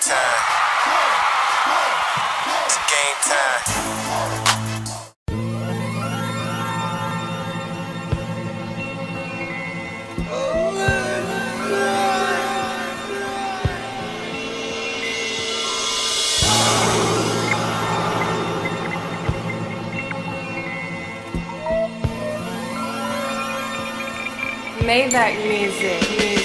time. It's game time. Maybach music.